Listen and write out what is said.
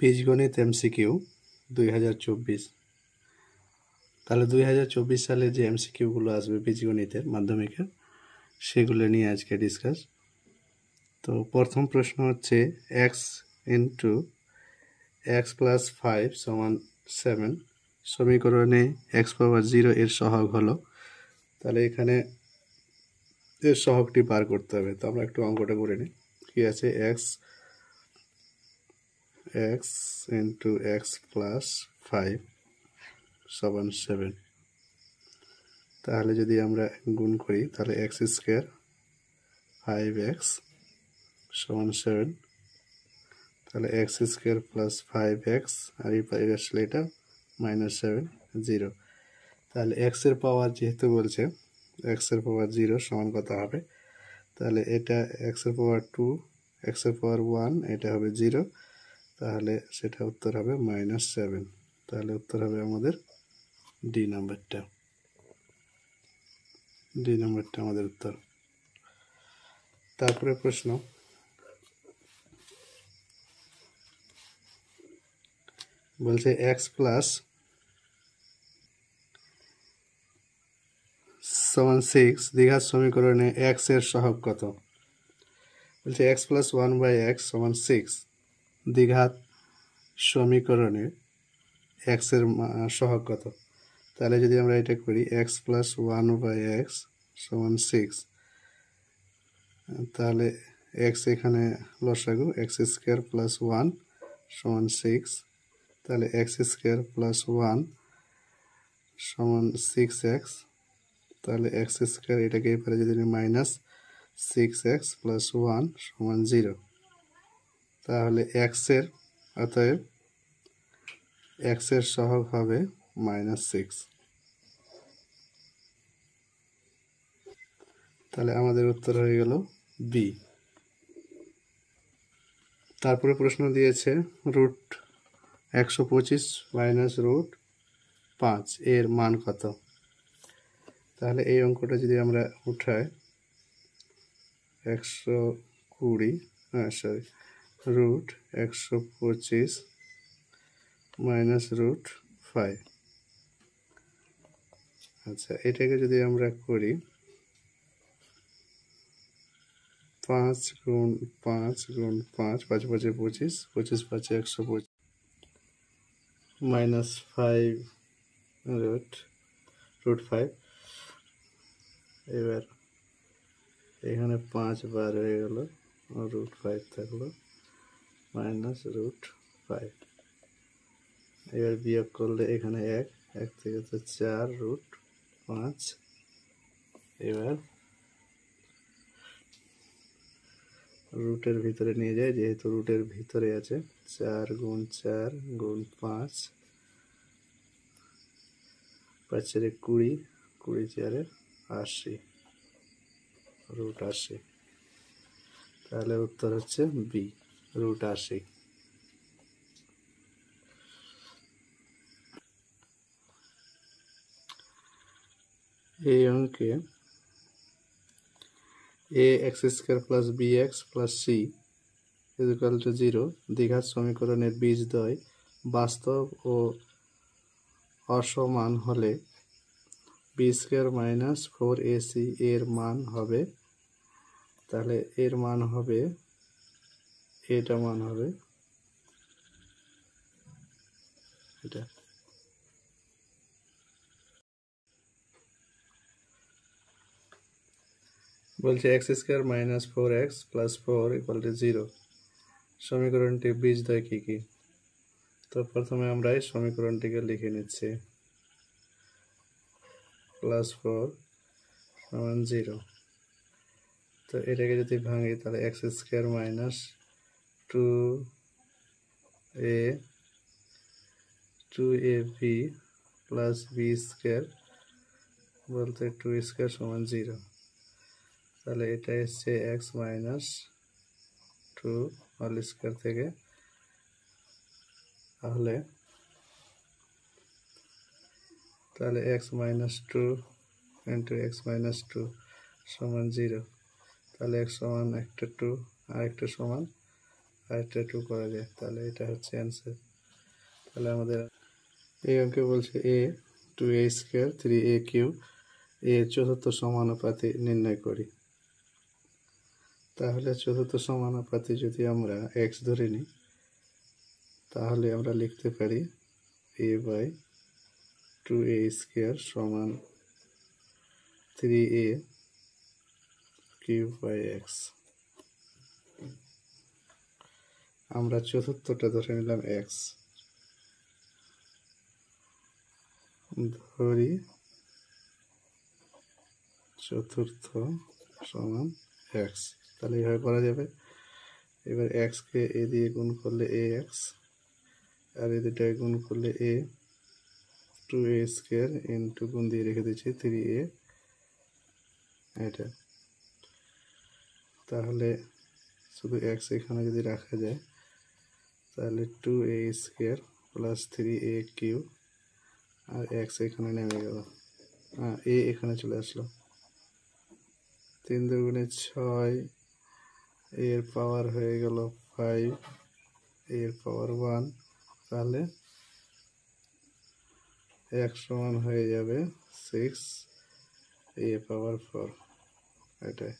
বীজগণিত এমসিকিউ দুই হাজার চব্বিশ। তাহলে দুই হাজার চব্বিশ সালে যে এমসিকিউগুলো আসবে বীজগণিতের মাধ্যমিকের, সেগুলো নিয়ে আজকে ডিসকাস তো প্রথম প্রশ্ন হচ্ছে x into x plus five সমান সেভেন সমীকরণে এক্স পাওয়ার জিরো এর সহগ হলো। তাহলে এখানে এর সহগটি বার করতে হবে। তো আমরা একটু অঙ্কটা করে নিই। কি আছে? X x into x plus five সমান সেভেন তাহলে যদি আমরা গুণ করি, তাহলে এক্স স্কোয়ার ফাইভ এক্স সমান সেভেন তাহলে x square plus five x আর এই পাই আসলে এটা মাইনাস সেভেন জিরো তাহলে এক্সের পাওয়ার যেহেতু বলছে এক্সের পাওয়ার জিরো সমান কত হবে? তাহলে এটা এক্সের পাওয়ার টু এক্সের পাওয়ার ওয়ান এটা হবে জিরো তাহলে সেটা উত্তর হবে মাইনাস সেভেন তাহলে উত্তর হবে আমাদের ডি নাম্বারটা ডি নাম্বারটা আমাদের উত্তর। তারপরে প্রশ্ন। বলছে এক্স প্লাস সমান সিক্স দীঘার সমীকরণে এক্সের সহগ কত? বলছে x plus one by x সমান সিক্স দীঘাত সমীকরণে এক্সের সহগ কত? তাহলে যদি আমরা এটা করি x plus one by x সমান সিক্স তাহলে এক্স এখানে লসাগু এক্স স্কোয়ার প্লাস ওয়ান সমান সিক্স তাহলে এক্স স্কোয়ার প্লাস ওয়ান সমান সিক্স এক্স তাহলে এক্স স্কোয়ার এটাকে এবারে যদি minus six x plus one সমান জিরো তাহলে এক্সের অতএব এক্সের সহগ হবে মাইনাস সিক্স তাহলে আমাদের উত্তর হয়ে গেল বি তারপরে প্রশ্ন দিয়েছে রুট একশো পঁচিশ মাইনাস রুট পাঁচ, এর মান কত? তাহলে এই অঙ্কটা যদি আমরা উঠাই, একশো কুড়ি হ্যাঁ সরি রুট একশো পঁচিশ মাইনাস রুট ফাইভ আচ্ছা এটাকে যদি আমরা করি, পাঁচ গুণ পাঁচ গুণ পাঁচ পাঁচ পাঁচে পঁচিশ পঁচিশ পাঁচে একশো পঁচিশ minus five root root five এবার এখানে পাঁচ বার হয়ে গেল রুট ফাইভ থাকল। Minus root five. এবার বিয়োগ করলে এখানে এক এক থেকে তো চার রুট পাঁচ। এবার রুটের ভিতরে নিয়ে যায় যেহেতু রুটের ভিতরে আছে, চার গুণ চার গুণ পাঁচ। পাঁচের কুড়ি কুড়ি চারে আশি, রুট আশি। তাহলে উত্তর হচ্ছে বি। রুট আশি। এই অঙ্কে a x square plus b x plus c equal to zero. দীঘার সমীকরণের বীজদ্বয় বাস্তব ও অসমান হলে b square minus four a c এর মান হবে। তাহলে এর মান হবে এটা মান হবে। এটা। বলছে x square minus four x plus four equal to zero সমীকরণটি বীজ দেয় কী কী? তো প্রথমে আমরা এই সমীকরণটিকে লিখে নিচ্ছি। প্লাস ফোর সমান জিরো তো এটাকে যদি ভাঙি তাহলে x square minus two a two a b plus b square বলতে টু স্কোয়ার সমান জিরো। তাহলে এটা এসছে x minus two whole square থেকে। তাহলে তাহলে x minus two into x minus two সমান জিরো। তাহলে এক সমান একটা টু আর একটা সমান আরেকটা টু করা যায়, তাহলে এটা হচ্ছে অ্যান্সার তাহলে আমাদের এই অঙ্কে বলছে a two a square three a q a চতুর্থ সমানুপাতি নির্ণয় করি। তাহলে চতুর্থ সমানুপাতি যদি আমরা এক্স ধরে নিই, তাহলে আমরা লিখতে পারি a by two a square সমান three a q by x আমরা চতুর্থটা ধরে নিলাম এক্স ধরি চতুর্থ সমান এক্স তাহলে এইভাবে করা যাবে। এবার এক্সকে এ দিয়ে গুণ করলে এ এক্স আর এ গুণ করলে a two a square into গুণ দিয়ে রেখে দিচ্ছি থ্রি এ এটা। তাহলে শুধু এক্স এখানে যদি রাখা যায় তাহলে two a square plus three a q R x এখানে নেমে গেল। হ্যাঁ এ এখানে চলে আসলো। তিন দুগুণে ছয় এর পাওয়ার হয়ে গেল ফাইভ এর পাওয়ার ওয়ান তাহলে এক সমান হয়ে যাবে সিক্স এ পাওয়ার ফোর এটাই।